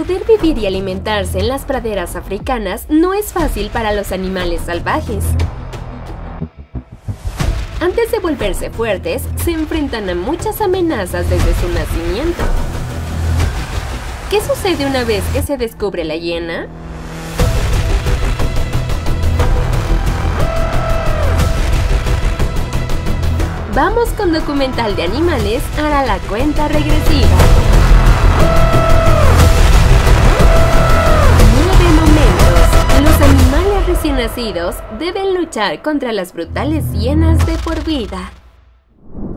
Poder vivir y alimentarse en las praderas africanas no es fácil para los animales salvajes. Antes de volverse fuertes, se enfrentan a muchas amenazas desde su nacimiento. ¿Qué sucede una vez que se descubre la hiena? Vamos con documental de animales a la cuenta regresiva. Recién nacidos deben luchar contra las brutales hienas de por vida.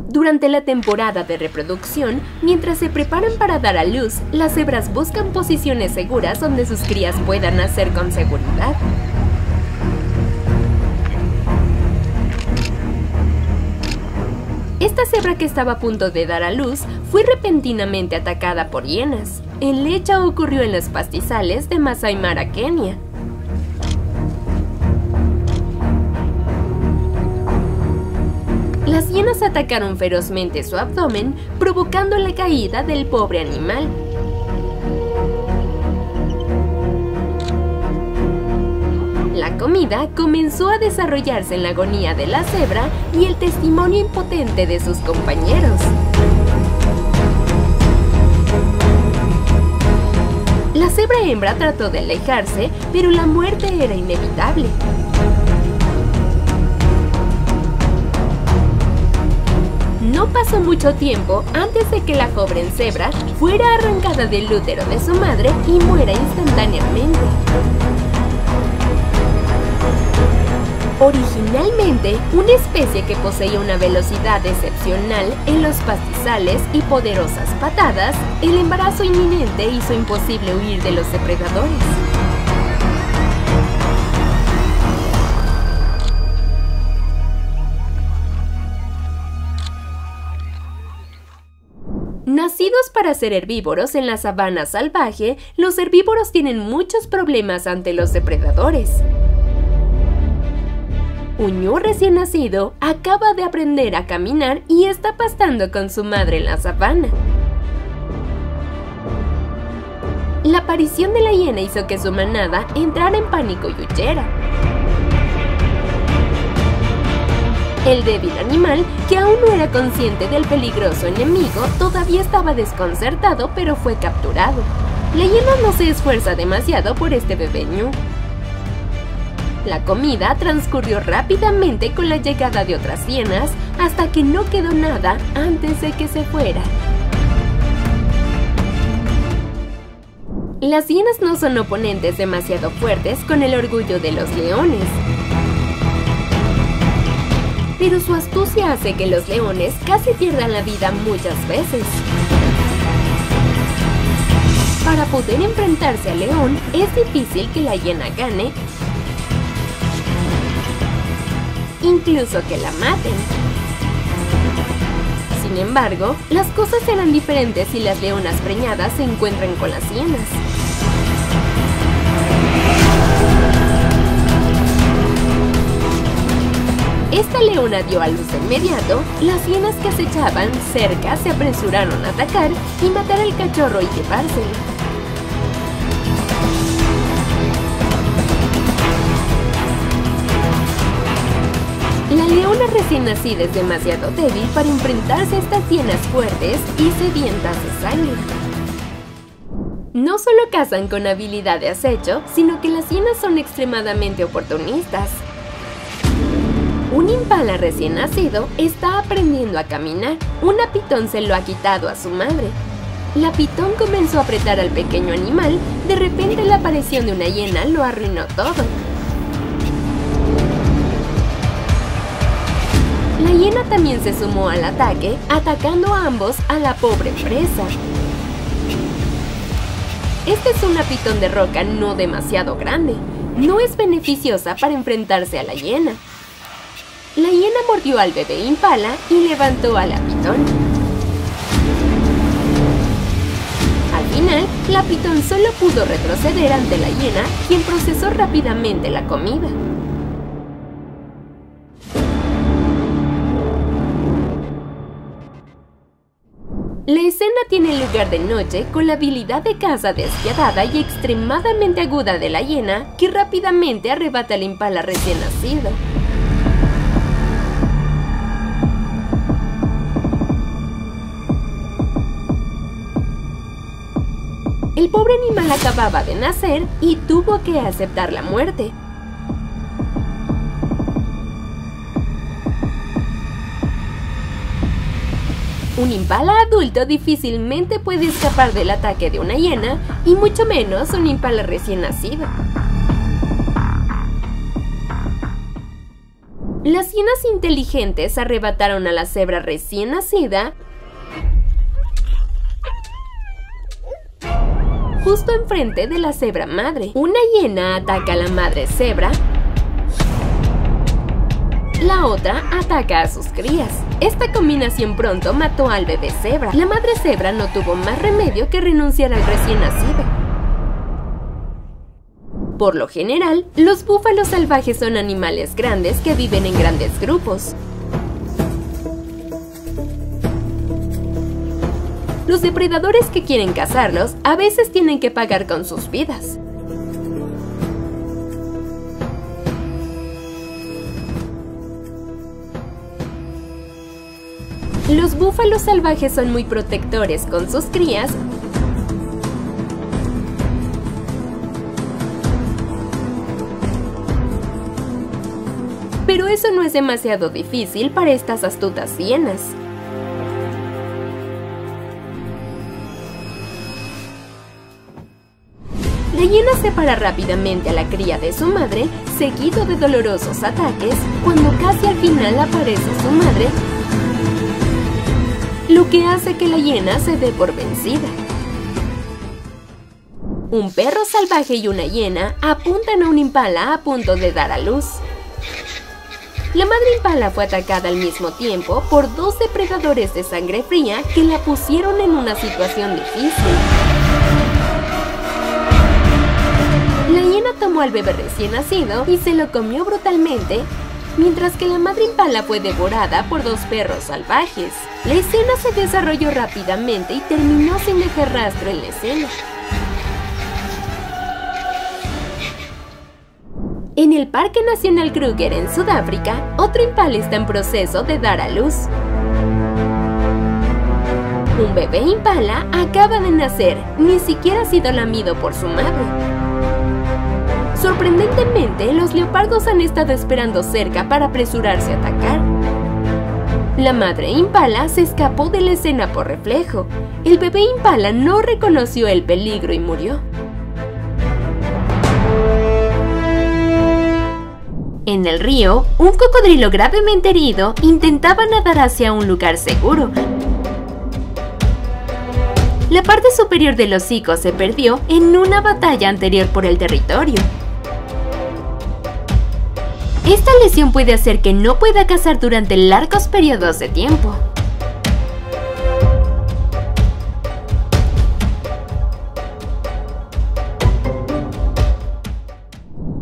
Durante la temporada de reproducción, mientras se preparan para dar a luz, las cebras buscan posiciones seguras donde sus crías puedan nacer con seguridad. Esta cebra que estaba a punto de dar a luz fue repentinamente atacada por hienas. El hecho ocurrió en los pastizales de Masai Mara, Kenia. Las hienas atacaron ferozmente su abdomen, provocando la caída del pobre animal. La comida comenzó a desarrollarse en la agonía de la cebra y el testimonio impotente de sus compañeros. La cebra hembra trató de alejarse, pero la muerte era inevitable. No pasó mucho tiempo antes de que la joven cebra fuera arrancada del útero de su madre y muera instantáneamente. Originalmente, una especie que poseía una velocidad excepcional en los pastizales y poderosas patadas, el embarazo inminente hizo imposible huir de los depredadores. Para ser herbívoros en la sabana salvaje, los herbívoros tienen muchos problemas ante los depredadores. Uñú recién nacido acaba de aprender a caminar y está pastando con su madre en la sabana. La aparición de la hiena hizo que su manada entrara en pánico y huyera. El débil animal, que aún no era consciente del peligroso enemigo, todavía estaba desconcertado pero fue capturado. Hiena no se esfuerza demasiado por este bebé ñu. La comida transcurrió rápidamente con la llegada de otras hienas hasta que no quedó nada antes de que se fuera. Las hienas no son oponentes demasiado fuertes con el orgullo de los leones. Pero su astucia hace que los leones casi pierdan la vida muchas veces. Para poder enfrentarse al león, es difícil que la hiena gane incluso que la maten. Sin embargo, las cosas serán diferentes si las leonas preñadas se encuentran con las hienas. Esta leona dio a luz de inmediato, las hienas que acechaban cerca se apresuraron a atacar y matar al cachorro y llevárselo. La leona recién nacida es demasiado débil para enfrentarse a estas hienas fuertes y sedientas de sangre. No solo cazan con habilidad de acecho, sino que las hienas son extremadamente oportunistas. Un impala recién nacido está aprendiendo a caminar. Una pitón se lo ha quitado a su madre. La pitón comenzó a apretar al pequeño animal, de repente la aparición de una hiena lo arruinó todo. La hiena también se sumó al ataque, atacando a ambos a la pobre presa. Esta es una pitón de roca no demasiado grande. No es beneficiosa para enfrentarse a la hiena. La hiena mordió al bebé impala y levantó a la pitón. Al final, la pitón solo pudo retroceder ante la hiena, quien procesó rápidamente la comida. La escena tiene lugar de noche con la habilidad de caza despiadada y extremadamente aguda de la hiena que rápidamente arrebata al impala recién nacido. El pobre animal acababa de nacer y tuvo que aceptar la muerte. Un impala adulto difícilmente puede escapar del ataque de una hiena y mucho menos un impala recién nacido. Las hienas inteligentes arrebataron a la cebra recién nacida justo enfrente de la cebra madre. Una hiena ataca a la madre cebra la otra ataca a sus crías. Esta combinación pronto mató al bebé cebra. La madre cebra no tuvo más remedio que renunciar al recién nacido. Por lo general, los búfalos salvajes son animales grandes que viven en grandes grupos. Los depredadores que quieren cazarlos a veces tienen que pagar con sus vidas. Los búfalos salvajes son muy protectores con sus crías Pero eso no es demasiado difícil para estas astutas hienas. Hiena separa rápidamente a la cría de su madre, seguido de dolorosos ataques, cuando casi al final aparece su madre lo que hace que la hiena se dé por vencida. Un perro salvaje y una hiena apuntan a un impala a punto de dar a luz. La madre impala fue atacada al mismo tiempo por dos depredadores de sangre fría que la pusieron en una situación difícil. Tomó al bebé recién nacido y se lo comió brutalmente mientras que la madre impala fue devorada por dos perros salvajes. La escena se desarrolló rápidamente y terminó sin dejar rastro en la escena. En el Parque Nacional Kruger en Sudáfrica, otro impala está en proceso de dar a luz. Un bebé impala acaba de nacer, ni siquiera ha sido lamido por su madre. Sorprendentemente, los leopardos han estado esperando cerca para apresurarse a atacar. La madre impala se escapó de la escena por reflejo. El bebé impala no reconoció el peligro y murió. En el río, un cocodrilo gravemente herido intentaba nadar hacia un lugar seguro. La parte superior del hocico se perdió en una batalla anterior por el territorio. Esta lesión puede hacer que no pueda cazar durante largos periodos de tiempo.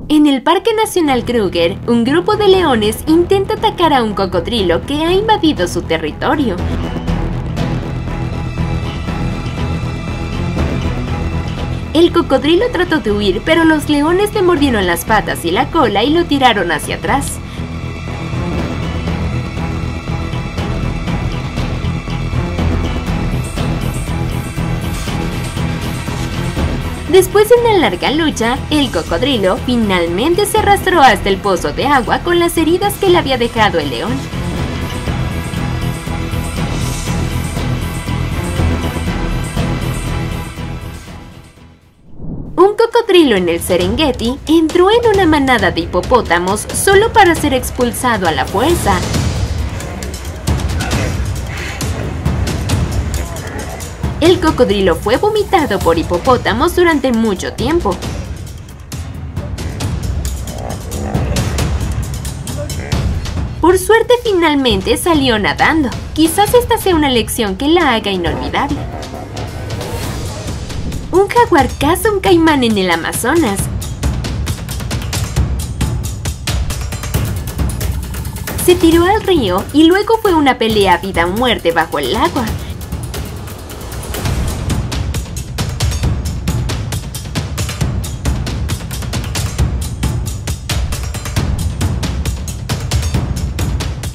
En el Parque Nacional Kruger, un grupo de leones intenta atacar a un cocodrilo que ha invadido su territorio. El cocodrilo trató de huir, pero los leones le mordieron las patas y la cola y lo tiraron hacia atrás. Después de una larga lucha, el cocodrilo finalmente se arrastró hasta el pozo de agua con las heridas que le había dejado el león. Cocodrilo en el Serengeti entró en una manada de hipopótamos solo para ser expulsado a la fuerza. El cocodrilo fue vomitado por hipopótamos durante mucho tiempo. Por suerte finalmente salió nadando. Quizás esta sea una lección que la haga inolvidable un jaguar caza un caimán en el Amazonas. Se tiró al río y luego fue una pelea vida muerte bajo el agua.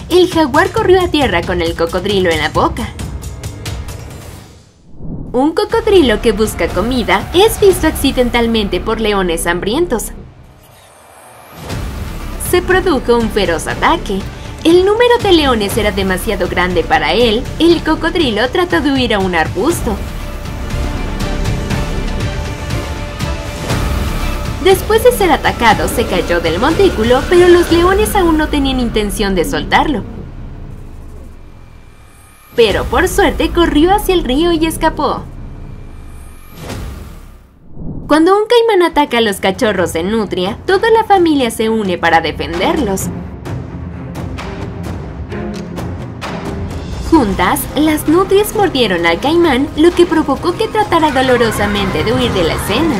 El jaguar corrió a tierra con el cocodrilo en la boca. Un cocodrilo que busca comida es visto accidentalmente por leones hambrientos. Se produjo un feroz ataque. El número de leones era demasiado grande para él. El cocodrilo trató de huir a un arbusto, Después de ser atacado, se cayó del montículo, pero los leones aún no tenían intención de soltarlo. Pero por suerte corrió hacia el río y escapó. Cuando un caimán ataca a los cachorros en nutria, toda la familia se une para defenderlos. Juntas, las nutrias mordieron al caimán, lo que provocó que tratara dolorosamente de huir de la escena.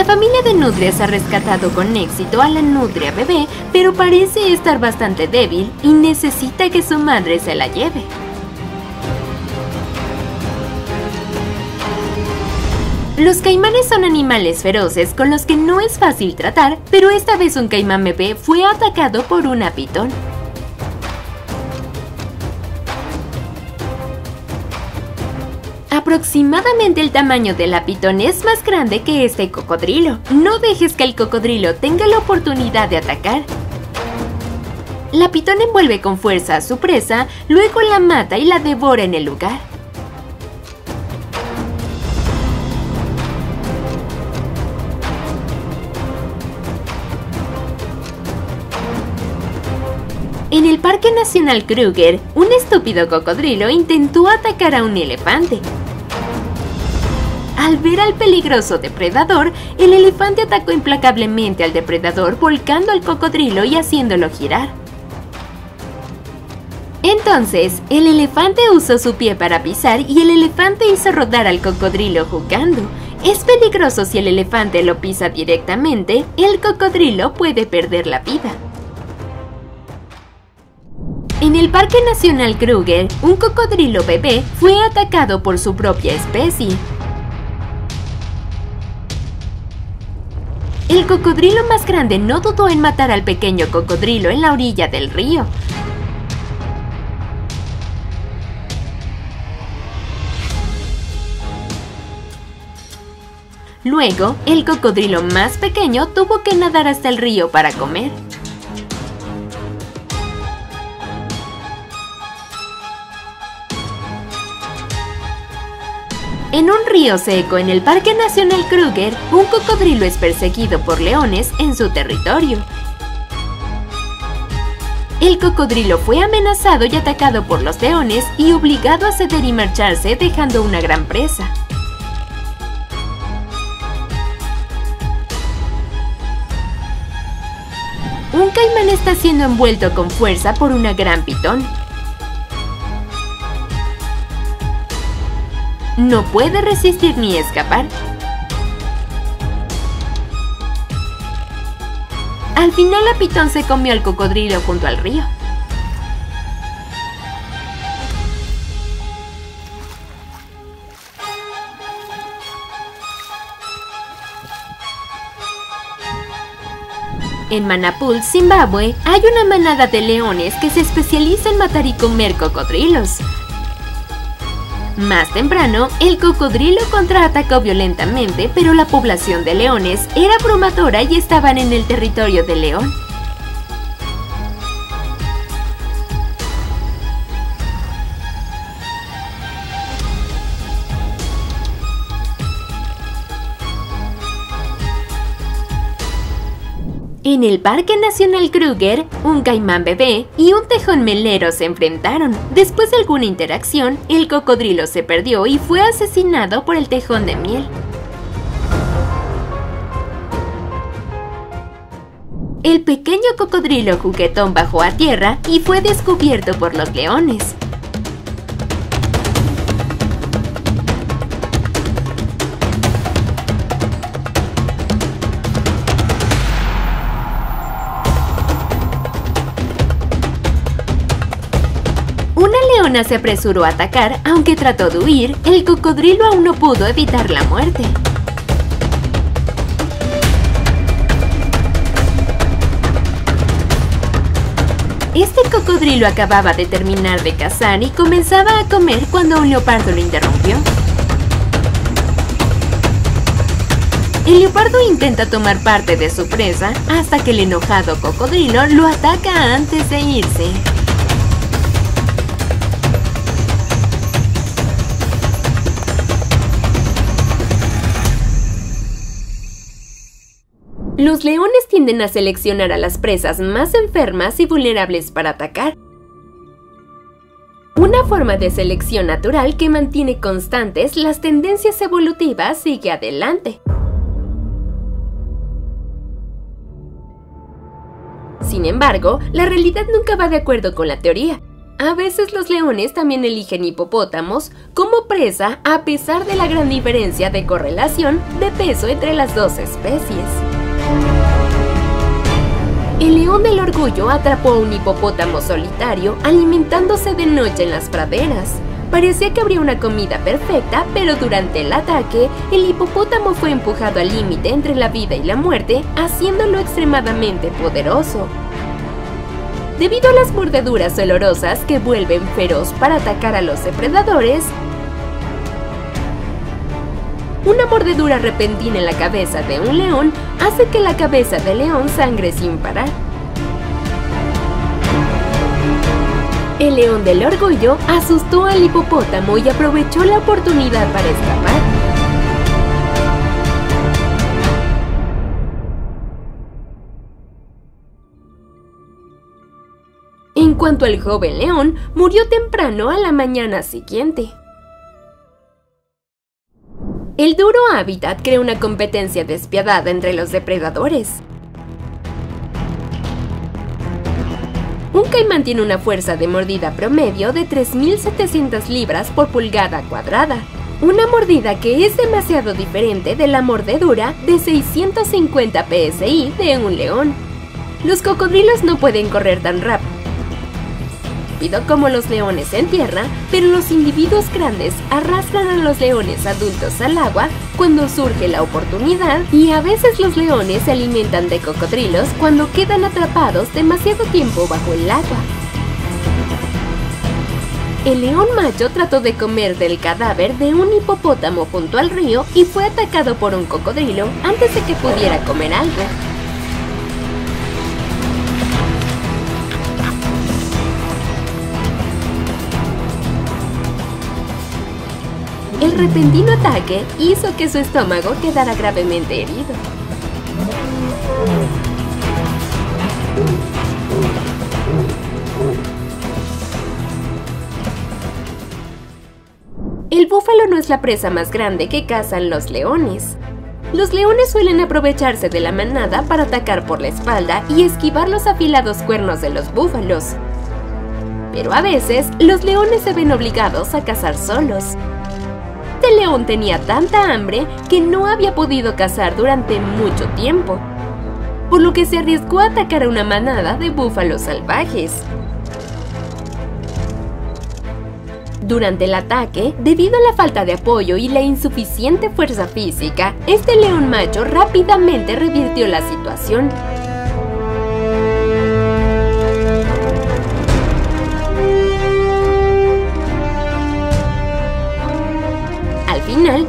La familia de nutrias ha rescatado con éxito a la nutria bebé, pero parece estar bastante débil y necesita que su madre se la lleve. Los caimanes son animales feroces con los que no es fácil tratar, pero esta vez un caimán bebé fue atacado por una pitón. Aproximadamente el tamaño de la es más grande que este cocodrilo. No dejes que el cocodrilo tenga la oportunidad de atacar. La pitón envuelve con fuerza a su presa, luego la mata y la devora en el lugar. En el Parque Nacional Kruger, un estúpido cocodrilo intentó atacar a un elefante, al ver al peligroso depredador, el elefante atacó implacablemente al depredador volcando al cocodrilo y haciéndolo girar. Entonces, el elefante usó su pie para pisar y el elefante hizo rodar al cocodrilo jugando. Es peligroso si el elefante lo pisa directamente, el cocodrilo puede perder la vida. En el Parque Nacional Kruger, un cocodrilo bebé fue atacado por su propia especie. El cocodrilo más grande no dudó en matar al pequeño cocodrilo en la orilla del río. Luego, el cocodrilo más pequeño tuvo que nadar hasta el río para comer. En un río seco en el Parque Nacional Kruger, un cocodrilo es perseguido por leones en su territorio. El cocodrilo fue amenazado y atacado por los leones y obligado a ceder y marcharse dejando una gran presa. Un caimán está siendo envuelto con fuerza por una gran pitón. No puede resistir ni escapar. Al final la pitón se comió al cocodrilo junto al río. En Manapul, Zimbabue, hay una manada de leones que se especializa en matar y comer cocodrilos. Más temprano, el cocodrilo contraatacó violentamente, pero la población de leones era abrumadora y estaban en el territorio del león. En el Parque Nacional Kruger, un caimán bebé y un tejón melero se enfrentaron. Después de alguna interacción, el cocodrilo se perdió y fue asesinado por el tejón de miel. El pequeño cocodrilo juguetón bajó a tierra y fue descubierto por los leones. Se apresuró a atacar, aunque trató de huir, el cocodrilo aún no pudo evitar la muerte. Este cocodrilo acababa de terminar de cazar y comenzaba a comer cuando un leopardo lo interrumpió. El leopardo intenta tomar parte de su presa hasta que el enojado cocodrilo lo ataca antes de irse. Los leones tienden a seleccionar a las presas más enfermas y vulnerables para atacar. Una forma de selección natural que mantiene constantes las tendencias evolutivas sigue adelante. Sin embargo, la realidad nunca va de acuerdo con la teoría. A veces los leones también eligen hipopótamos como presa a pesar de la gran diferencia de correlación de peso entre las dos especies. El león del orgullo atrapó a un hipopótamo solitario alimentándose de noche en las praderas. Parecía que habría una comida perfecta, pero durante el ataque, el hipopótamo fue empujado al límite entre la vida y la muerte, haciéndolo extremadamente poderoso. Debido a las mordeduras olorosas que vuelven feroz para atacar a los depredadores, una mordedura repentina en la cabeza de un león hace que la cabeza del león sangre sin parar. El león del orgullo asustó al hipopótamo y aprovechó la oportunidad para escapar. En cuanto al joven león, murió temprano a la mañana siguiente. El duro hábitat crea una competencia despiadada entre los depredadores. Un caimán tiene una fuerza de mordida promedio de 3.700 libras por pulgada cuadrada. Una mordida que es demasiado diferente de la mordedura de 650 psi de un león. Los cocodrilos no pueden correr tan rápido como los leones en tierra, pero los individuos grandes arrastran a los leones adultos al agua cuando surge la oportunidad y a veces los leones se alimentan de cocodrilos cuando quedan atrapados demasiado tiempo bajo el agua. El león macho trató de comer del cadáver de un hipopótamo junto al río y fue atacado por un cocodrilo antes de que pudiera comer algo. El repentino ataque hizo que su estómago quedara gravemente herido. El búfalo no es la presa más grande que cazan los leones. Los leones suelen aprovecharse de la manada para atacar por la espalda y esquivar los afilados cuernos de los búfalos. Pero a veces, los leones se ven obligados a cazar solos. Este león tenía tanta hambre que no había podido cazar durante mucho tiempo, por lo que se arriesgó a atacar a una manada de búfalos salvajes. Durante el ataque, debido a la falta de apoyo y la insuficiente fuerza física, este león macho rápidamente revirtió la situación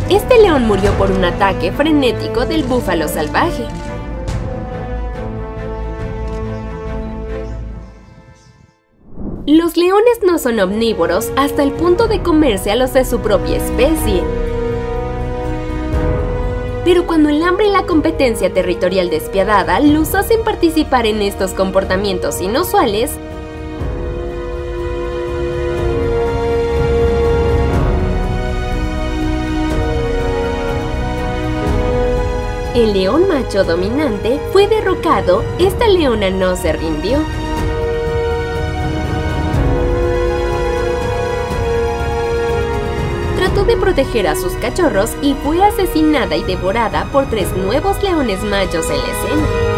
este león murió por un ataque frenético del búfalo salvaje. Los leones no son omnívoros hasta el punto de comerse a los de su propia especie. Pero cuando el hambre y la competencia territorial despiadada los hacen participar en estos comportamientos inusuales, El león macho dominante fue derrocado, esta leona no se rindió. Trató de proteger a sus cachorros y fue asesinada y devorada por tres nuevos leones machos en la escena.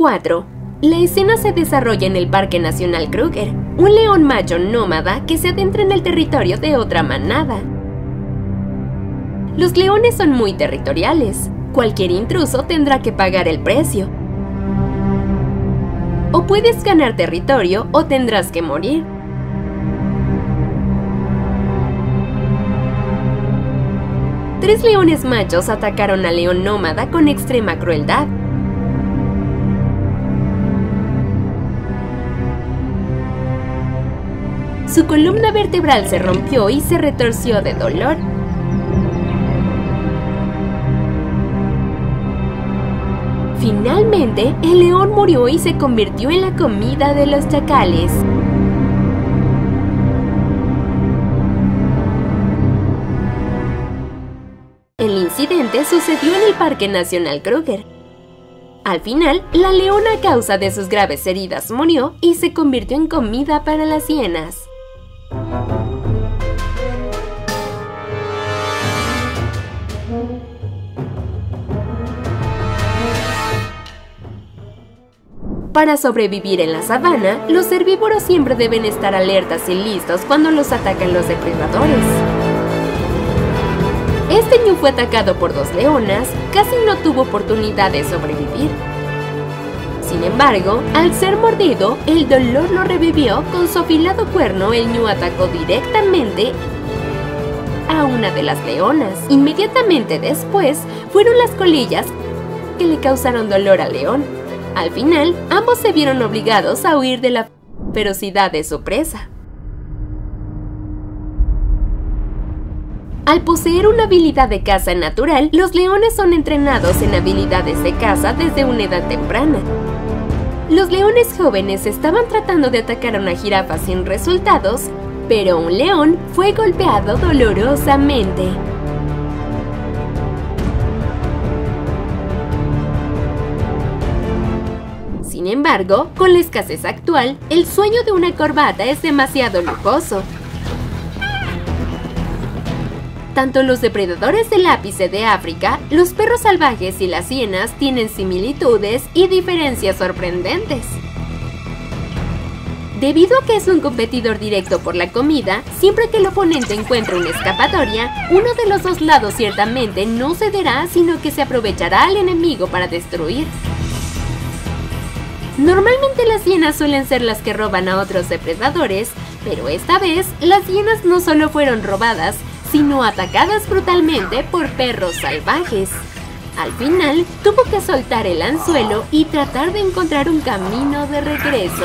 4. La escena se desarrolla en el Parque Nacional Kruger, un león macho nómada que se adentra en el territorio de otra manada. Los leones son muy territoriales. Cualquier intruso tendrá que pagar el precio. O puedes ganar territorio o tendrás que morir. Tres leones machos atacaron al león nómada con extrema crueldad. Su columna vertebral se rompió y se retorció de dolor. Finalmente, el león murió y se convirtió en la comida de los chacales. El incidente sucedió en el Parque Nacional Kruger. Al final, la leona a causa de sus graves heridas murió y se convirtió en comida para las hienas. Para sobrevivir en la sabana, los herbívoros siempre deben estar alertas y listos cuando los atacan los depredadores. Este ñu fue atacado por dos leonas, casi no tuvo oportunidad de sobrevivir. Sin embargo, al ser mordido, el dolor lo revivió, con su afilado cuerno el ñu atacó directamente a una de las leonas. Inmediatamente después, fueron las colillas que le causaron dolor al león. Al final, ambos se vieron obligados a huir de la ferocidad de su presa. Al poseer una habilidad de caza natural, los leones son entrenados en habilidades de caza desde una edad temprana. Los leones jóvenes estaban tratando de atacar a una jirafa sin resultados, pero un león fue golpeado dolorosamente. Embargo, con la escasez actual, el sueño de una corbata es demasiado lujoso. Tanto los depredadores del ápice de África, los perros salvajes y las hienas tienen similitudes y diferencias sorprendentes. Debido a que es un competidor directo por la comida, siempre que el oponente encuentra una escapatoria, uno de los dos lados ciertamente no cederá, sino que se aprovechará al enemigo para destruir. Normalmente las hienas suelen ser las que roban a otros depredadores, pero esta vez las hienas no solo fueron robadas, sino atacadas brutalmente por perros salvajes. Al final, tuvo que soltar el anzuelo y tratar de encontrar un camino de regreso.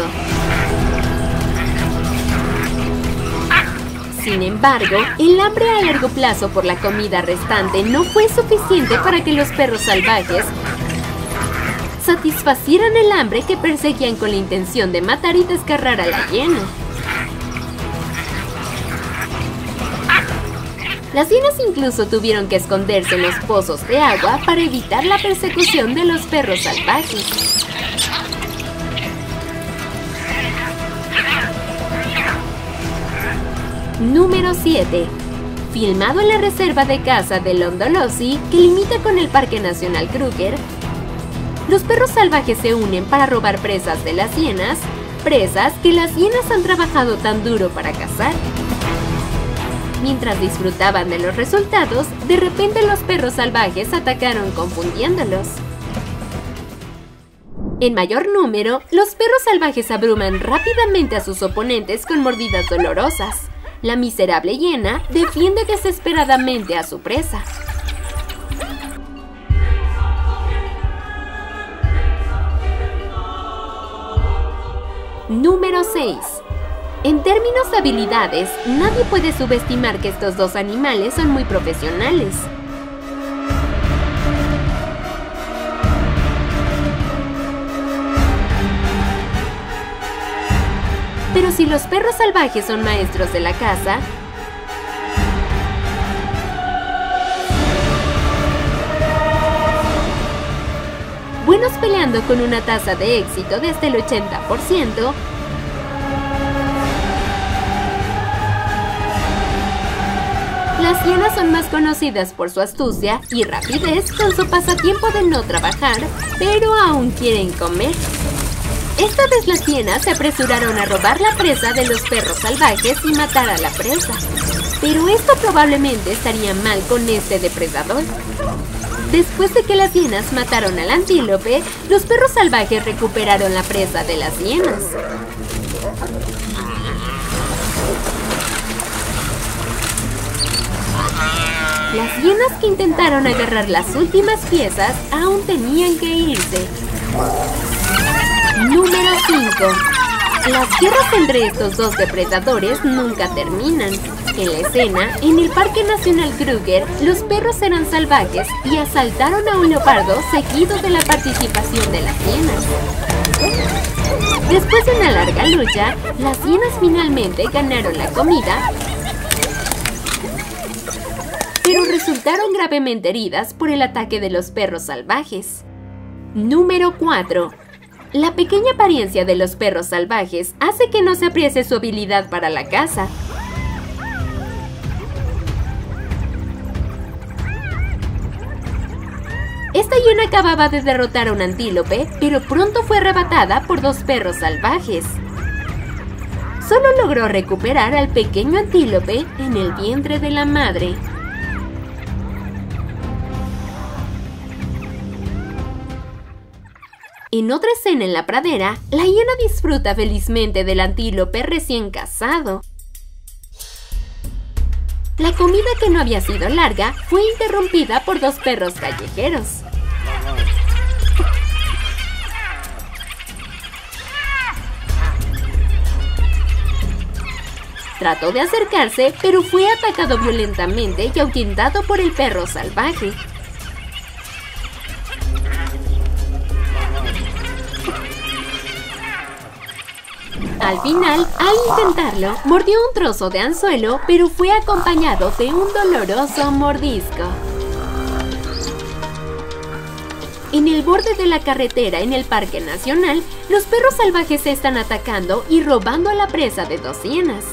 Sin embargo, el hambre a largo plazo por la comida restante no fue suficiente para que los perros salvajes satisfacieran el hambre que perseguían con la intención de matar y descarrar a la hiena. Las hienas incluso tuvieron que esconderse en los pozos de agua para evitar la persecución de los perros salvajes. Número 7. Filmado en la reserva de caza de Londolosi, que limita con el Parque Nacional Kruger, los perros salvajes se unen para robar presas de las hienas, presas que las hienas han trabajado tan duro para cazar. Mientras disfrutaban de los resultados, de repente los perros salvajes atacaron confundiéndolos. En mayor número, los perros salvajes abruman rápidamente a sus oponentes con mordidas dolorosas. La miserable hiena defiende desesperadamente a su presa. Número 6. En términos de habilidades, nadie puede subestimar que estos dos animales son muy profesionales. Pero si los perros salvajes son maestros de la caza, buenos peleando con una tasa de éxito de hasta el 80%, Las hienas son más conocidas por su astucia y rapidez con su pasatiempo de no trabajar, pero aún quieren comer. Esta vez las hienas se apresuraron a robar la presa de los perros salvajes y matar a la presa. Pero esto probablemente estaría mal con este depredador. Después de que las hienas mataron al antílope, los perros salvajes recuperaron la presa de las hienas. Las hienas que intentaron agarrar las últimas piezas aún tenían que irse. Número 5. Las guerras entre estos dos depredadores nunca terminan. En la escena, en el Parque Nacional Kruger, los perros eran salvajes y asaltaron a un leopardo seguido de la participación de las hienas. Después de una larga lucha, las hienas finalmente ganaron la comida, pero resultaron gravemente heridas por el ataque de los perros salvajes. Número 4. La pequeña apariencia de los perros salvajes hace que no se aprecie su habilidad para la caza, Hiena acababa de derrotar a un antílope, pero pronto fue arrebatada por dos perros salvajes. Solo logró recuperar al pequeño antílope en el vientre de la madre. En otra escena en la pradera, la hiena disfruta felizmente del antílope recién casado. La comida que no había sido larga fue interrumpida por dos perros callejeros. Trató de acercarse, pero fue atacado violentamente y ahuyentado por el perro salvaje. Al final, al intentarlo, mordió un trozo de anzuelo, pero fue acompañado de un doloroso mordisco. En el borde de la carretera en el Parque Nacional, los perros salvajes están atacando y robando a la presa de dos hienas.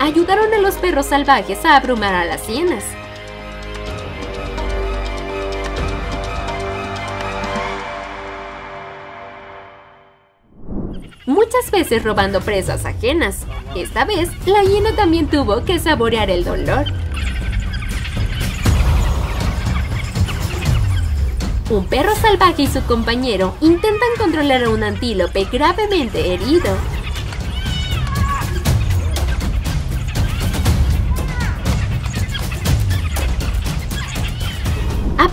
Ayudaron a los perros salvajes a abrumar a las hienas. Muchas veces robando presas ajenas. Esta vez, la hiena también tuvo que saborear el dolor. Un perro salvaje y su compañero intentan controlar a un antílope gravemente herido.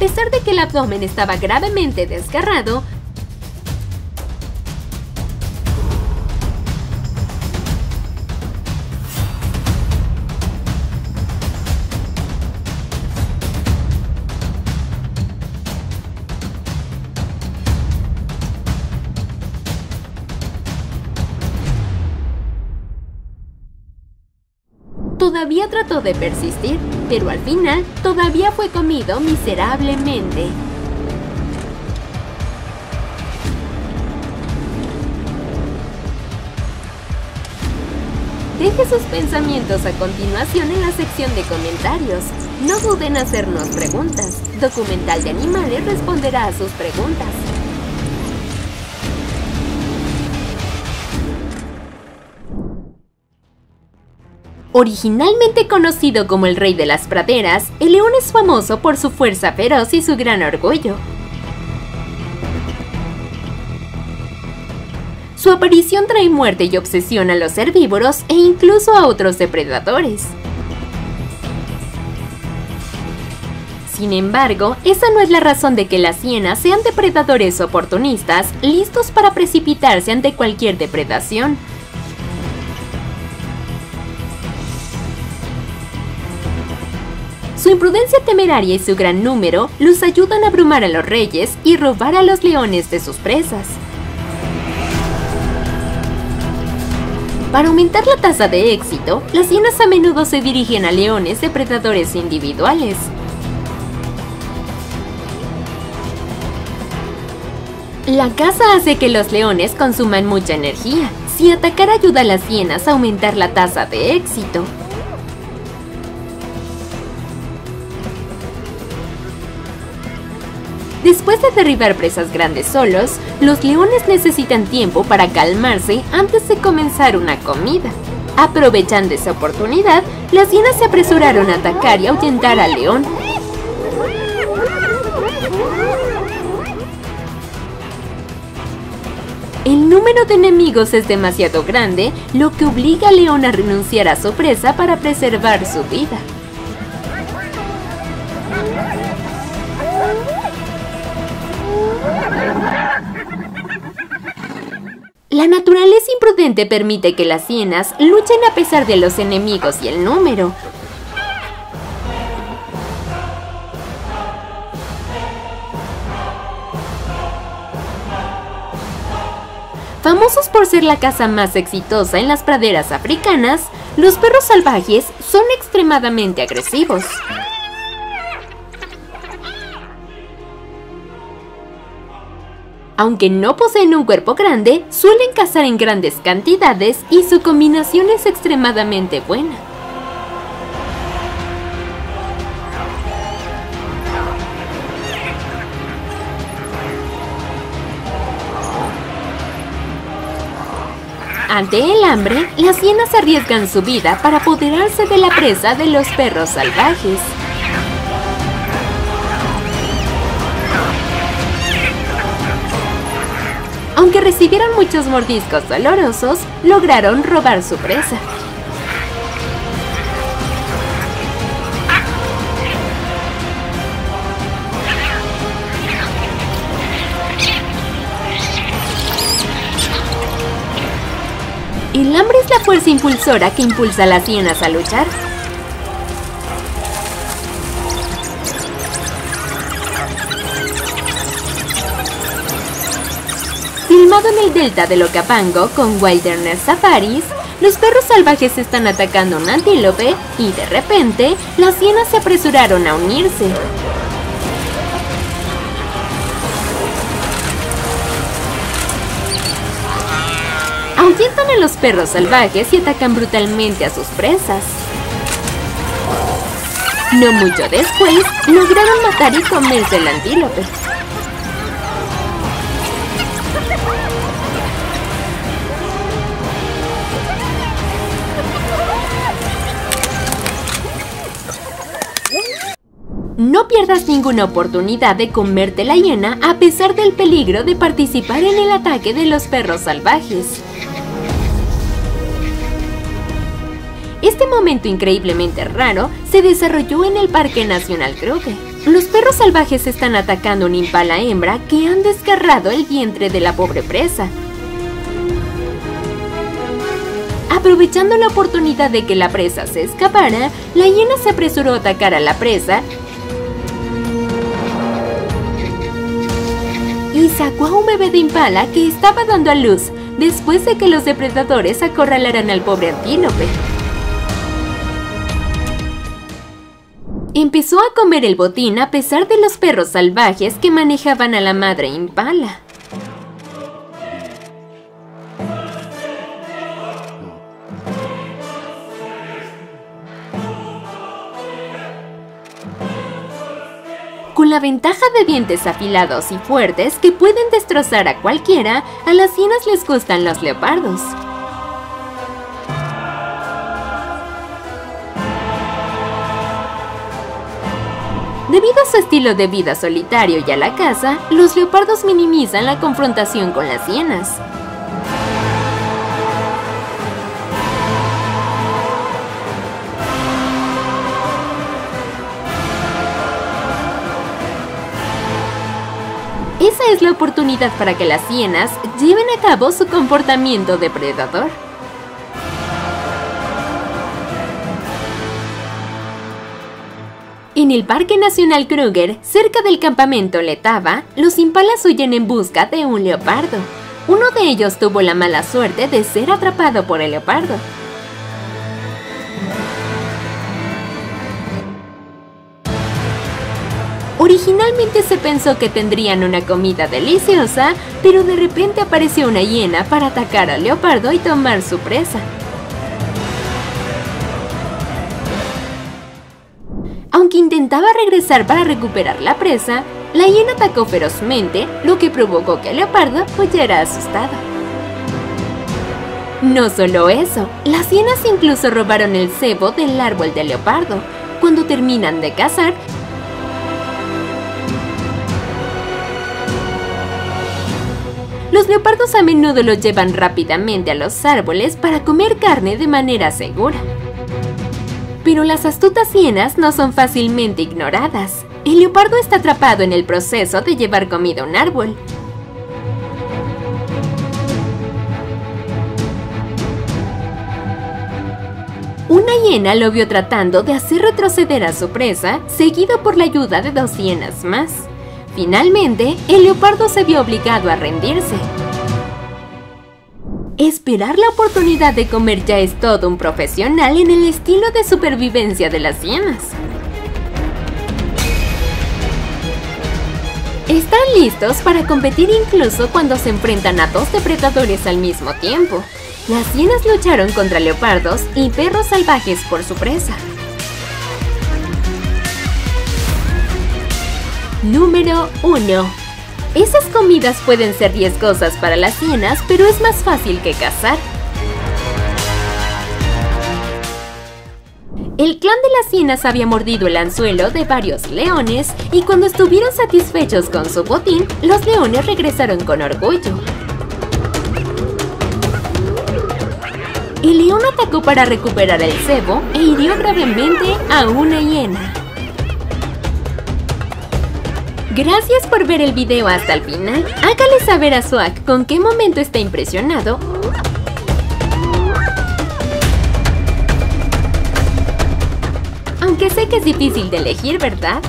A pesar de que el abdomen estaba gravemente desgarrado, todavía trató de persistir, pero al final todavía fue comido miserablemente. Deje sus pensamientos a continuación en la sección de comentarios. No duden en hacernos preguntas. Documental de Animales responderá a sus preguntas. Originalmente conocido como el rey de las praderas, el león es famoso por su fuerza feroz y su gran orgullo. Su aparición trae muerte y obsesión a los herbívoros e incluso a otros depredadores. Sin embargo, esa no es la razón de que las hienas sean depredadores oportunistas, listos para precipitarse ante cualquier depredación. Su imprudencia temeraria y su gran número los ayudan a abrumar a los reyes y robar a los leones de sus presas. Para aumentar la tasa de éxito, las hienas a menudo se dirigen a leones depredadores individuales. La caza hace que los leones consuman mucha energía. Si atacar ayuda a las hienas a aumentar la tasa de éxito. Después de derribar presas grandes solos, los leones necesitan tiempo para calmarse antes de comenzar una comida. Aprovechando esa oportunidad, las hienas se apresuraron a atacar y ahuyentar al león. El número de enemigos es demasiado grande, lo que obliga al león a renunciar a su presa para preservar su vida. La naturaleza imprudente permite que las hienas luchen a pesar de los enemigos y el número. Famosos por ser la caza más exitosa en las praderas africanas, los perros salvajes son extremadamente agresivos. Aunque no poseen un cuerpo grande, suelen cazar en grandes cantidades y su combinación es extremadamente buena. Ante el hambre, las hienas arriesgan su vida para apoderarse de la presa de los perros salvajes. Aunque recibieron muchos mordiscos dolorosos, lograron robar su presa. El hambre es la fuerza impulsora que impulsa a las hienas a luchar. Delta del Okapango con Wilderness Safaris, los perros salvajes están atacando un antílope y de repente las hienas se apresuraron a unirse. Ahuyentan a los perros salvajes y atacan brutalmente a sus presas. No mucho después, lograron matar y comerse el antílope. Pierdas ninguna oportunidad de comerte la hiena a pesar del peligro de participar en el ataque de los perros salvajes. Este momento increíblemente raro se desarrolló en el Parque Nacional Kruger. Los perros salvajes están atacando un impala hembra que han desgarrado el vientre de la pobre presa. Aprovechando la oportunidad de que la presa se escapara, la hiena se apresuró a atacar a la presa y sacó a un bebé de impala que estaba dando a luz después de que los depredadores acorralaran al pobre antílope. Empezó a comer el botín a pesar de los perros salvajes que manejaban a la madre impala. Ventaja de dientes afilados y fuertes que pueden destrozar a cualquiera, a las hienas les gustan los leopardos. Debido a su estilo de vida solitario y a la caza, los leopardos minimizan la confrontación con las hienas. Es la oportunidad para que las hienas lleven a cabo su comportamiento depredador. En el Parque Nacional Kruger, cerca del campamento Letaba, los impalas huyen en busca de un leopardo. Uno de ellos tuvo la mala suerte de ser atrapado por el leopardo. Originalmente se pensó que tendrían una comida deliciosa, pero de repente apareció una hiena para atacar al leopardo y tomar su presa. Aunque intentaba regresar para recuperar la presa, la hiena atacó ferozmente, lo que provocó que el leopardo huyera asustado. No solo eso, las hienas incluso robaron el cebo del árbol del leopardo. Cuando terminan de cazar, Los leopardos a menudo lo llevan rápidamente a los árboles para comer carne de manera segura. Pero las astutas hienas no son fácilmente ignoradas. El leopardo está atrapado en el proceso de llevar comida a un árbol. Una hiena lo vio tratando de hacer retroceder a su presa, seguido por la ayuda de dos hienas más. Finalmente, el leopardo se vio obligado a rendirse. Esperar la oportunidad de comer ya es todo un profesional en el estilo de supervivencia de las hienas. Están listos para competir incluso cuando se enfrentan a dos depredadores al mismo tiempo. Las hienas lucharon contra leopardos y perros salvajes por su presa. Número 1. Esas comidas pueden ser riesgosas para las hienas, pero es más fácil que cazar. El clan de las hienas había mordido el anzuelo de varios leones y cuando estuvieron satisfechos con su botín, los leones regresaron con orgullo. El león atacó para recuperar el cebo e hirió gravemente a una hiena. Gracias por ver el video hasta el final. Hágale saber a Swag con qué momento está impresionado Aunque sé que es difícil de elegir, ¿verdad?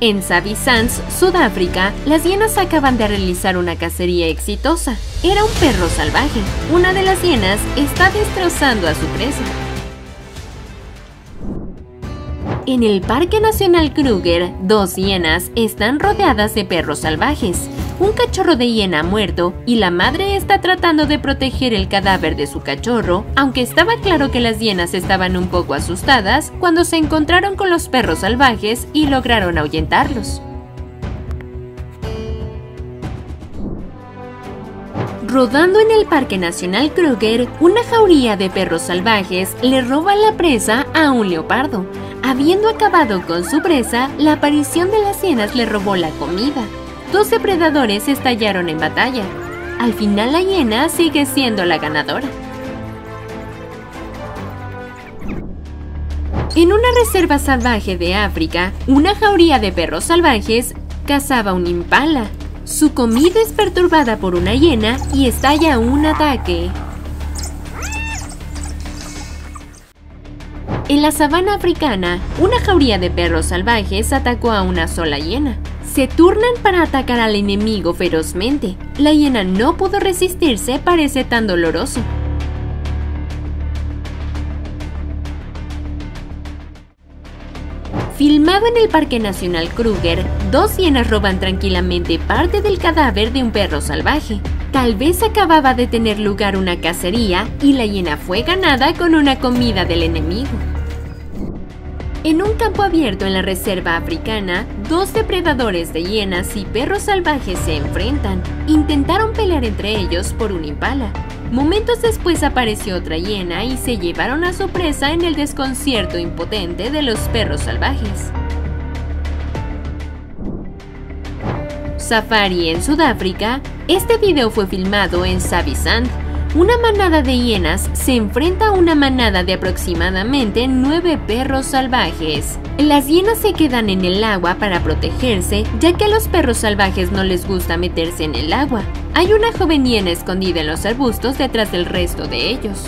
En Sands, Sudáfrica, las hienas acaban de realizar una cacería exitosa. Era un perro salvaje. Una de las hienas está destrozando a su presa. En el Parque Nacional Kruger, dos hienas están rodeadas de perros salvajes un cachorro de hiena muerto y la madre está tratando de proteger el cadáver de su cachorro, aunque estaba claro que las hienas estaban un poco asustadas cuando se encontraron con los perros salvajes y lograron ahuyentarlos. Rodando en el Parque Nacional Kruger, una jauría de perros salvajes le roba la presa a un leopardo. Habiendo acabado con su presa, la aparición de las hienas le robó la comida dos depredadores estallaron en batalla. Al final la hiena sigue siendo la ganadora. En una reserva salvaje de África, una jauría de perros salvajes cazaba un impala. Su comida es perturbada por una hiena y estalla un ataque. En la sabana africana, una jauría de perros salvajes atacó a una sola hiena se turnan para atacar al enemigo ferozmente. La hiena no pudo resistirse, parece tan doloroso. Filmado en el Parque Nacional Kruger, dos hienas roban tranquilamente parte del cadáver de un perro salvaje. Tal vez acababa de tener lugar una cacería y la hiena fue ganada con una comida del enemigo. En un campo abierto en la reserva africana, dos depredadores de hienas y perros salvajes se enfrentan. Intentaron pelear entre ellos por un impala. Momentos después apareció otra hiena y se llevaron a su presa en el desconcierto impotente de los perros salvajes. Safari en Sudáfrica, este video fue filmado en Savisand, una manada de hienas se enfrenta a una manada de aproximadamente nueve perros salvajes. Las hienas se quedan en el agua para protegerse, ya que a los perros salvajes no les gusta meterse en el agua. Hay una joven hiena escondida en los arbustos detrás del resto de ellos.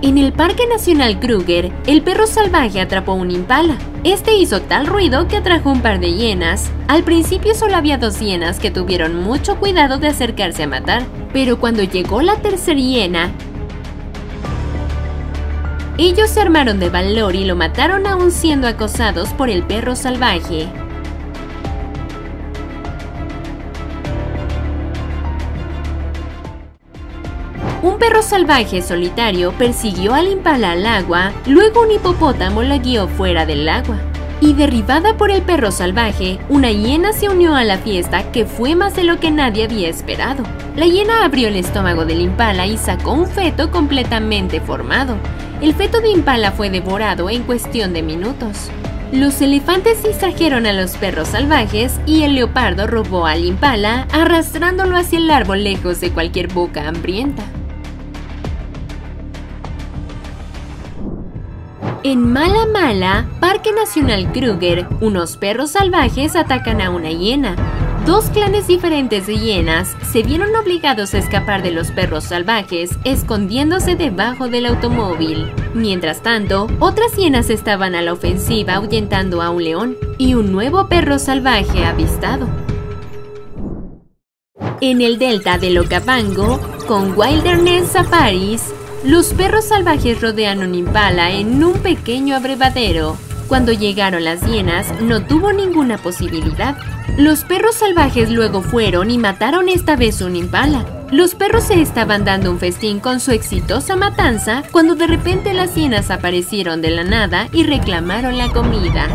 En el Parque Nacional Kruger, el perro salvaje atrapó un impala. Este hizo tal ruido que atrajo un par de hienas. Al principio solo había dos hienas que tuvieron mucho cuidado de acercarse a matar, pero cuando llegó la tercera hiena, ellos se armaron de valor y lo mataron aún siendo acosados por el perro salvaje. Un perro salvaje solitario persiguió al impala al agua, luego un hipopótamo la guió fuera del agua. Y derribada por el perro salvaje, una hiena se unió a la fiesta que fue más de lo que nadie había esperado. La hiena abrió el estómago del impala y sacó un feto completamente formado. El feto de impala fue devorado en cuestión de minutos. Los elefantes distrajeron a los perros salvajes y el leopardo robó al impala, arrastrándolo hacia el árbol lejos de cualquier boca hambrienta. En Mala Mala, Parque Nacional Kruger, unos perros salvajes atacan a una hiena. Dos clanes diferentes de hienas se vieron obligados a escapar de los perros salvajes, escondiéndose debajo del automóvil. Mientras tanto, otras hienas estaban a la ofensiva ahuyentando a un león y un nuevo perro salvaje avistado. En el delta del Okavango, con Wilderness Safaris, los perros salvajes rodean un impala en un pequeño abrevadero. Cuando llegaron las hienas, no tuvo ninguna posibilidad. Los perros salvajes luego fueron y mataron esta vez un impala. Los perros se estaban dando un festín con su exitosa matanza cuando de repente las hienas aparecieron de la nada y reclamaron la comida.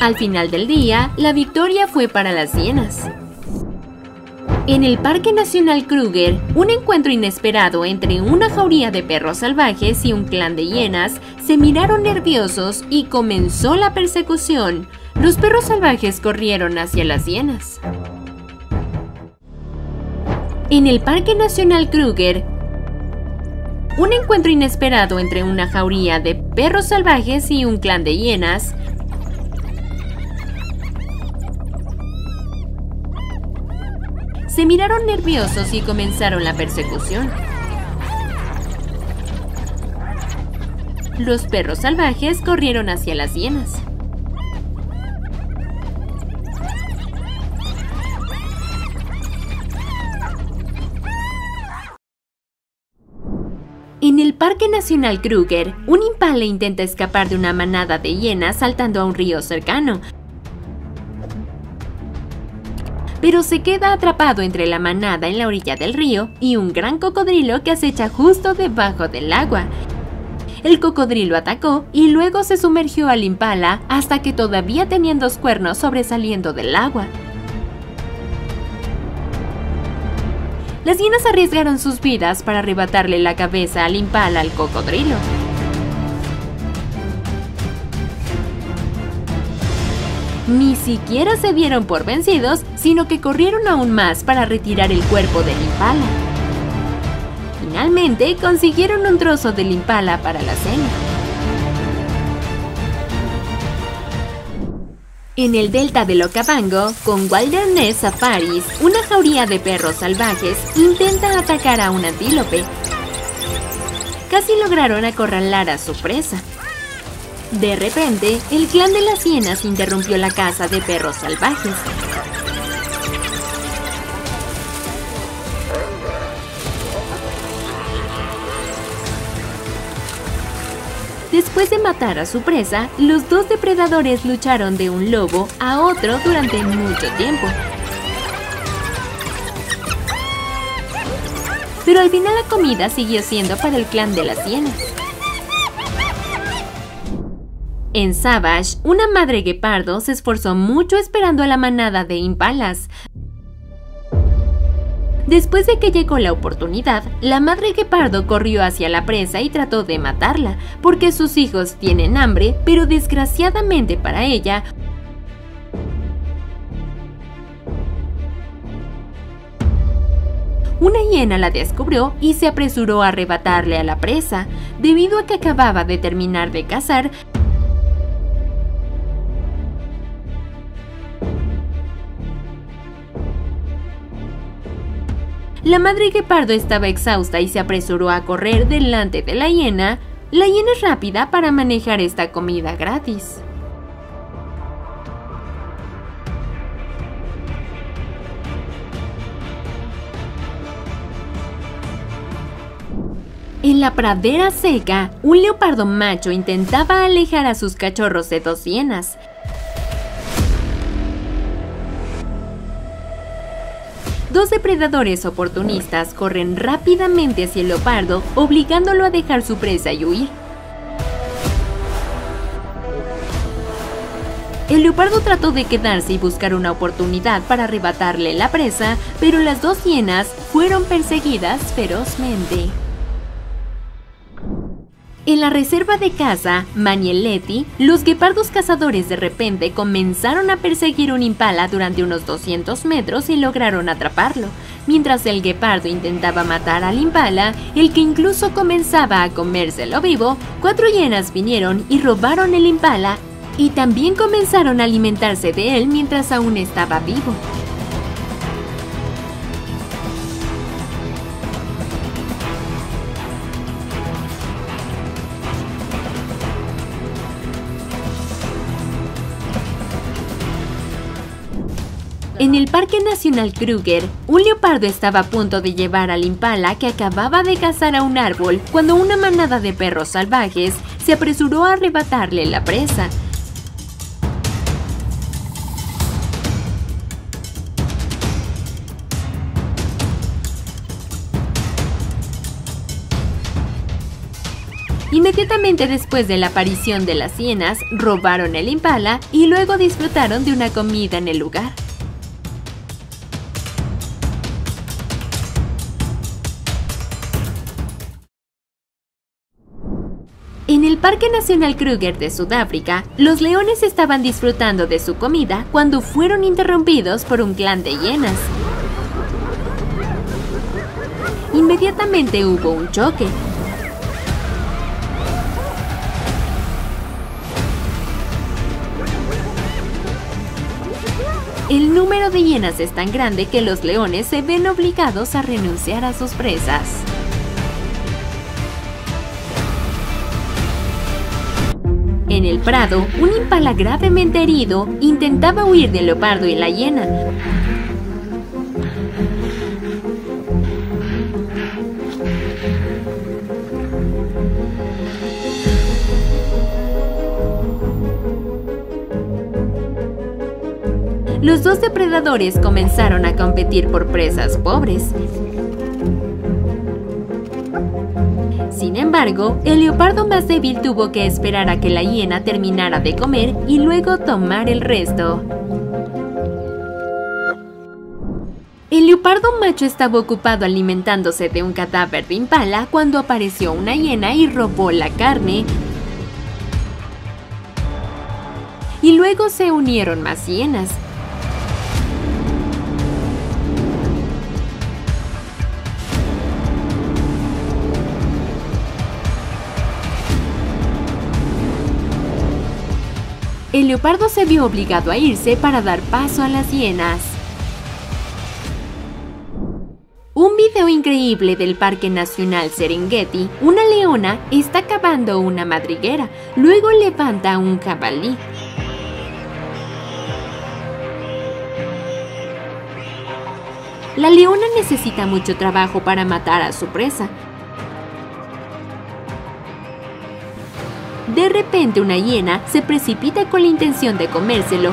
Al final del día, la victoria fue para las hienas. En el Parque Nacional Kruger, un encuentro inesperado entre una jauría de perros salvajes y un clan de hienas se miraron nerviosos y comenzó la persecución. Los perros salvajes corrieron hacia las hienas. En el Parque Nacional Kruger, un encuentro inesperado entre una jauría de perros salvajes y un clan de hienas se miraron nerviosos y comenzaron la persecución. Los perros salvajes corrieron hacia las hienas. En el Parque Nacional Kruger, un impala intenta escapar de una manada de hienas saltando a un río cercano, pero se queda atrapado entre la manada en la orilla del río y un gran cocodrilo que acecha justo debajo del agua. El cocodrilo atacó y luego se sumergió al impala hasta que todavía tenían dos cuernos sobresaliendo del agua. Las hienas arriesgaron sus vidas para arrebatarle la cabeza al impala al cocodrilo. Ni siquiera se dieron por vencidos, sino que corrieron aún más para retirar el cuerpo del impala. Finalmente consiguieron un trozo del impala para la cena. En el delta del Okavango, con Wilderness Safaris, una jauría de perros salvajes intenta atacar a un antílope. Casi lograron acorralar a su presa, de repente, el clan de las hienas interrumpió la caza de perros salvajes. Después de matar a su presa, los dos depredadores lucharon de un lobo a otro durante mucho tiempo. Pero al final la comida siguió siendo para el clan de las hienas. En Savage, una madre guepardo se esforzó mucho esperando a la manada de impalas. Después de que llegó la oportunidad, la madre guepardo corrió hacia la presa y trató de matarla, porque sus hijos tienen hambre, pero desgraciadamente para ella, Una hiena la descubrió y se apresuró a arrebatarle a la presa. Debido a que acababa de terminar de cazar, La madre guepardo estaba exhausta y se apresuró a correr delante de la hiena, La hiena es rápida para manejar esta comida gratis. En la pradera seca, un leopardo macho intentaba alejar a sus cachorros de dos hienas. Dos depredadores oportunistas corren rápidamente hacia el leopardo, obligándolo a dejar su presa y huir. El leopardo trató de quedarse y buscar una oportunidad para arrebatarle la presa, pero las dos hienas fueron perseguidas ferozmente. En la reserva de caza, Manieletti, los guepardos cazadores de repente comenzaron a perseguir un impala durante unos 200 metros y lograron atraparlo. Mientras el guepardo intentaba matar al impala, el que incluso comenzaba a comérselo vivo, cuatro hienas vinieron y robaron el impala y también comenzaron a alimentarse de él mientras aún estaba vivo. En el Parque Nacional Kruger, un leopardo estaba a punto de llevar al impala que acababa de cazar a un árbol cuando una manada de perros salvajes se apresuró a arrebatarle la presa. Inmediatamente después de la aparición de las hienas, robaron el impala y luego disfrutaron de una comida en el lugar. Parque Nacional Kruger de Sudáfrica, los leones estaban disfrutando de su comida cuando fueron interrumpidos por un clan de hienas. Inmediatamente hubo un choque. El número de hienas es tan grande que los leones se ven obligados a renunciar a sus presas. En el prado, un impala gravemente herido intentaba huir del leopardo y la hiena. Los dos depredadores comenzaron a competir por presas pobres. Embargo, el leopardo más débil tuvo que esperar a que la hiena terminara de comer y luego tomar el resto. El leopardo macho estaba ocupado alimentándose de un cadáver de impala cuando apareció una hiena y robó la carne. Y luego se unieron más hienas. El leopardo se vio obligado a irse para dar paso a las hienas. Un video increíble del Parque Nacional Serengeti, una leona está cavando una madriguera, luego levanta un jabalí. La leona necesita mucho trabajo para matar a su presa, De repente una hiena se precipita con la intención de comérselo.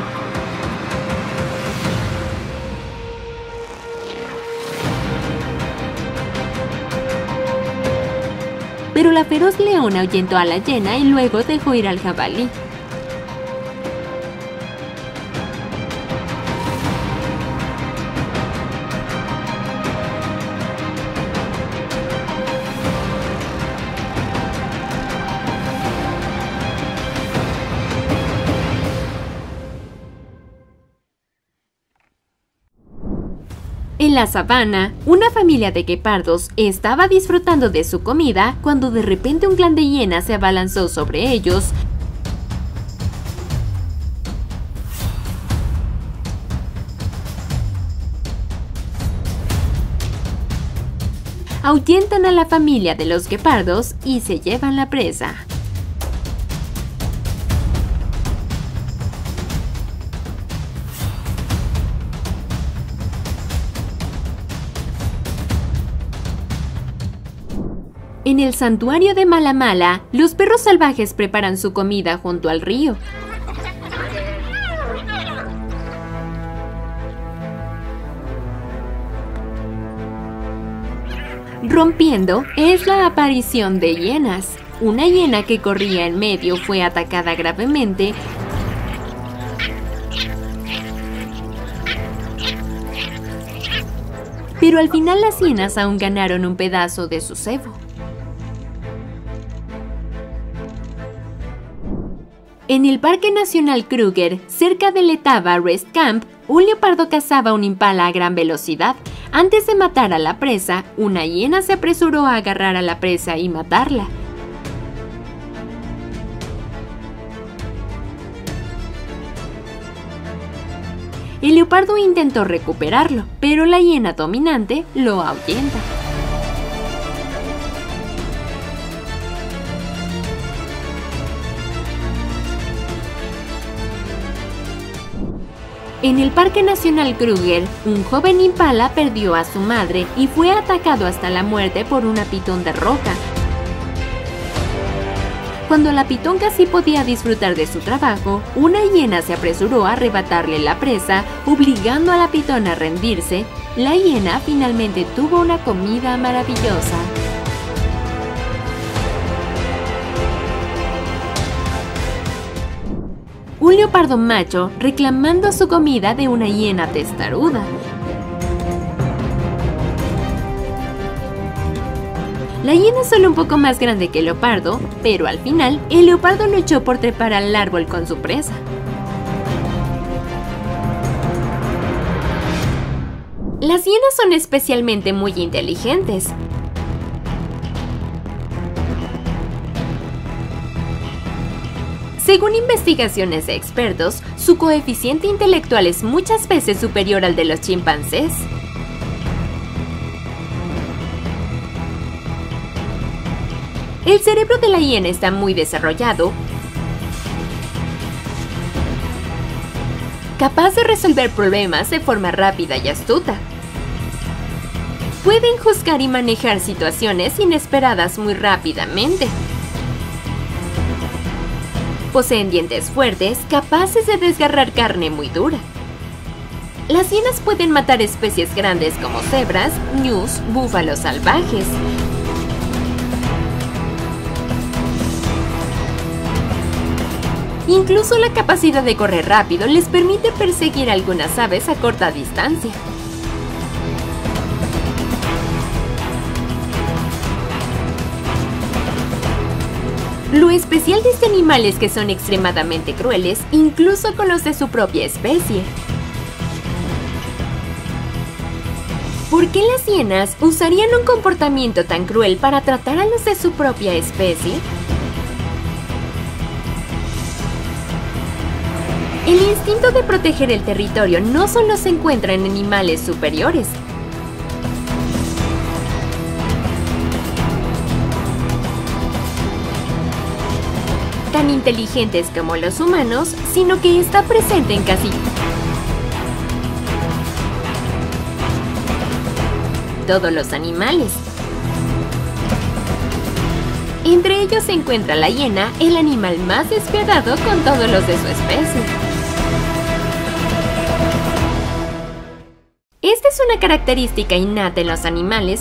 Pero la feroz leona ahuyentó a la hiena y luego dejó ir al jabalí. La sabana, una familia de guepardos estaba disfrutando de su comida cuando de repente un clan de hienas se abalanzó sobre ellos. ahuyentan a la familia de los guepardos y se llevan la presa. En el santuario de Malamala, los perros salvajes preparan su comida junto al río. Rompiendo es la aparición de hienas. Una hiena que corría en medio fue atacada gravemente pero al final las hienas aún ganaron un pedazo de su cebo. En el Parque Nacional Kruger, cerca de Letaba Rest Camp, un leopardo cazaba un impala a gran velocidad. Antes de matar a la presa, una hiena se apresuró a agarrar a la presa y matarla. El leopardo intentó recuperarlo, pero la hiena dominante lo ahuyenta. En el Parque Nacional Kruger, un joven impala perdió a su madre y fue atacado hasta la muerte por una pitón de roca. Cuando la pitón casi podía disfrutar de su trabajo, una hiena se apresuró a arrebatarle la presa, obligando a la pitón a rendirse. La hiena finalmente tuvo una comida maravillosa. Un leopardo macho reclamando su comida de una hiena testaruda. La hiena es solo un poco más grande que el leopardo, pero al final el leopardo luchó por trepar al árbol con su presa. Las hienas son especialmente muy inteligentes, Según investigaciones de expertos, su coeficiente intelectual es muchas veces superior al de los chimpancés. El cerebro de la hiena está muy desarrollado, capaz de resolver problemas de forma rápida y astuta. Pueden juzgar y manejar situaciones inesperadas muy rápidamente. Poseen dientes fuertes, capaces de desgarrar carne muy dura. Las hienas pueden matar especies grandes como cebras, ñus, búfalos salvajes. Incluso la capacidad de correr rápido les permite perseguir algunas aves a corta distancia. Lo especial de este animal es que son extremadamente crueles, incluso con los de su propia especie. ¿Por qué las hienas usarían un comportamiento tan cruel para tratar a los de su propia especie? El instinto de proteger el territorio no solo se encuentra en animales superiores, inteligentes como los humanos, sino que está presente en casi todos los animales. Entre ellos se encuentra la hiena, el animal más despiadado con todos los de su especie. Esta es una característica innata en los animales